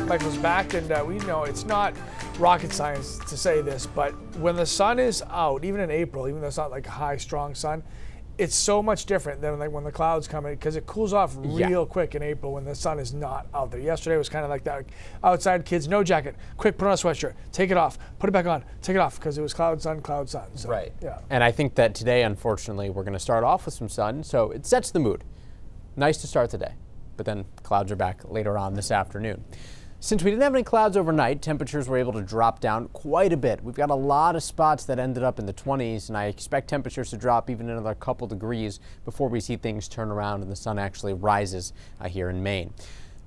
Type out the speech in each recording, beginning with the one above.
Michael's back, and uh, we know it's not rocket science to say this, but when the sun is out, even in April, even though it's not like a high, strong sun, it's so much different than like when the clouds come in because it cools off real Yeah. quick in April when the sun is not out there. Yesterday was kind of like that. Like outside, kids, no jacket, quick, put on a sweatshirt, take it off, put it back on, take it off because it was cloud, sun, cloud, sun. So, Right. Yeah. And I think that today, unfortunately, we're going to start off with some sun, so it sets the mood. Nice to start the day, but then clouds are back later on this afternoon. Since we didn't have any clouds overnight, temperatures were able to drop down quite a bit. We've got a lot of spots that ended up in the 20s, and I expect temperatures to drop even another couple degrees before we see things turn around and the sun actually rises uh, here in Maine.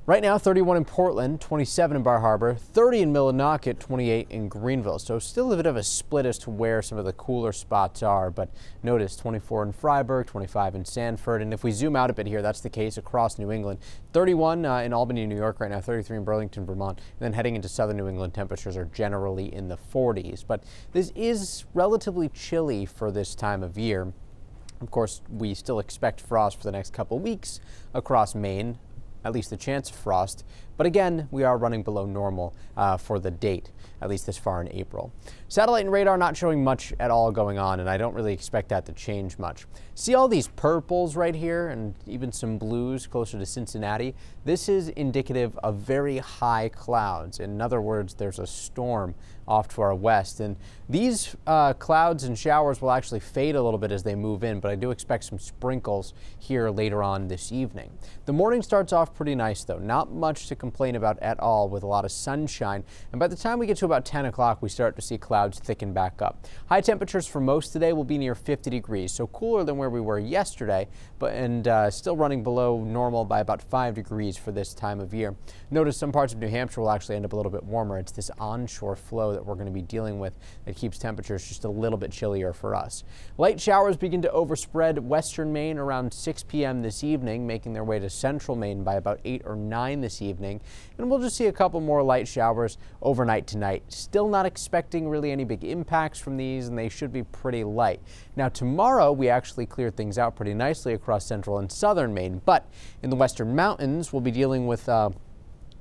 Right now, 31 in Portland, 27 in Bar Harbor, 30 in Millinocket, 28 in Greenville. So still a bit of a split as to where some of the cooler spots are. But notice 24 in Fryeburg, 25 in Sanford. And if we zoom out a bit here, that's the case across New England. 31 uh, in Albany, New York right now, 33 in Burlington, Vermont. And then heading into southern New England, temperatures are generally in the 40s. But this is relatively chilly for this time of year. Of course, we still expect frost for the next couple weeks across Maine, at least the chance of frost. But again, we are running below normal uh, for the date, at least this far in April. Satellite and radar not showing much at all going on, and I don't really expect that to change much. See all these purples right here and even some blues closer to Cincinnati? This is indicative of very high clouds. In other words, there's a storm off to our west. And these uh, clouds and showers will actually fade a little bit as they move in, but I do expect some sprinkles here later on this evening. The morning starts off pretty nice though, not much to complain about at all with a lot of sunshine. And by the time we get to about 10 o'clock, we start to see clouds thicken back up. High temperatures for most today will be near 50 degrees, so cooler than where we were yesterday, but and uh, still running below normal by about 5 degrees for this time of year. Notice some parts of New Hampshire will actually end up a little bit warmer. It's this onshore flow that we're going to be dealing with that keeps temperatures just a little bit chillier for us. Light showers begin to overspread western Maine around 6 p.m. this evening, making their way to central Maine by about 8 or 9 this evening. And we'll just see a couple more light showers overnight tonight. Still not expecting really any big impacts from these, and they should be pretty light. Now, tomorrow we actually clear things out pretty nicely across central and southern Maine, but in the western mountains, we'll be dealing with uh,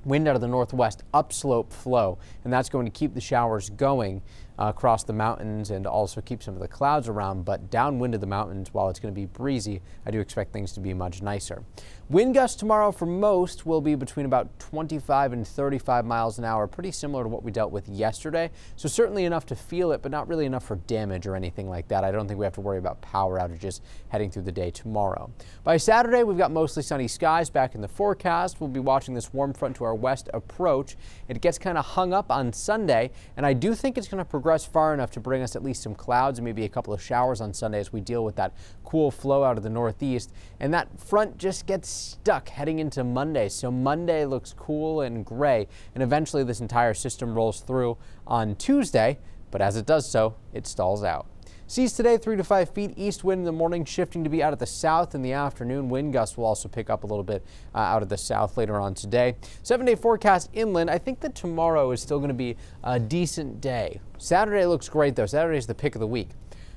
wind out of the northwest upslope flow, and that's going to keep the showers going uh, across the mountains and also keep some of the clouds around. But downwind of the mountains, while it's going to be breezy, I do expect things to be much nicer. Wind gusts tomorrow for most will be between about 25 and 35 miles an hour, pretty similar to what we dealt with yesterday. So certainly enough to feel it, but not really enough for damage or anything like that. I don't think we have to worry about power outages heading through the day tomorrow. By Saturday, we've got mostly sunny skies back in the forecast. We'll be watching this warm front to our west approach. It gets kind of hung up on Sunday, and I do think it's going to progress far enough to bring us at least some clouds and maybe a couple of showers on Sunday as we deal with that cool flow out of the northeast. And that front just gets stuck heading into Monday. So Monday looks cool and gray, and eventually this entire system rolls through on Tuesday. But as it does so, it stalls out. Seas today 3 to 5 feet. East wind in the morning shifting to be out of the south in the afternoon. Wind gusts will also pick up a little bit uh, out of the south later on today. Seven day forecast inland. I think that tomorrow is still going to be a decent day. Saturday looks great though. Saturday is the pick of the week.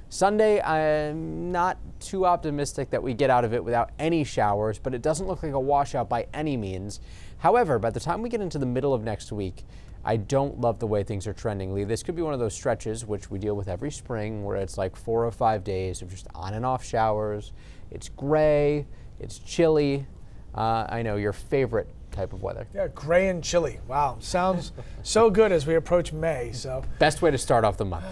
Sunday, I'm not too optimistic that we get out of it without any showers, but it doesn't look like a washout by any means. However, by the time we get into the middle of next week, I don't love the way things are trending, Lee. This could be one of those stretches, which we deal with every spring, where it's like four or five days of just on and off showers. It's gray, it's chilly. Uh, I know your favorite type of weather. Yeah, gray and chilly. Wow, sounds so good as we approach May. So. Best way to start off the month.